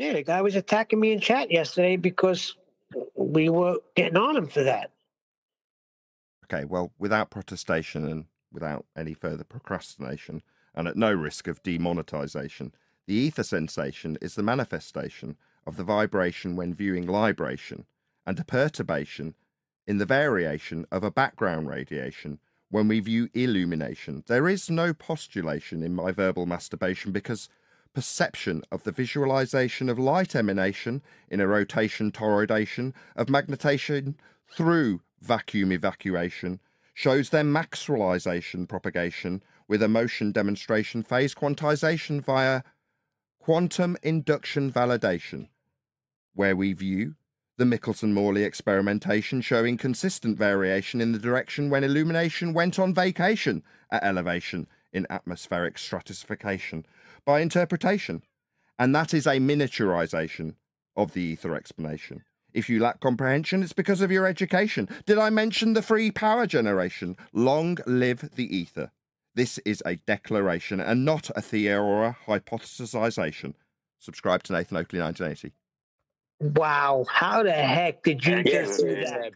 Yeah, the guy was attacking me in chat yesterday because we were getting on him for that. Okay, well, without protestation and without any further procrastination, and at no risk of demonetization, the ether sensation is the manifestation of the vibration when viewing libration and a perturbation in the variation of a background radiation when we view illumination. There is no postulation in my verbal masturbation because perception of the visualization of light emanation in a rotation toroidation of magnetation through vacuum evacuation shows their maxwellization propagation with a motion demonstration phase quantization via quantum induction validation, where we view the Michelson-Morley experimentation showing consistent variation in the direction when illumination went on vacation at elevation in atmospheric stratification by interpretation. And that is a miniaturization of the ether explanation. If you lack comprehension, it's because of your education. Did I mention the free power generation? Long live the ether. This is a declaration and not a theoria hypothesization. Subscribe to Nathan Oakley 1980. Wow, how the heck did you just do that?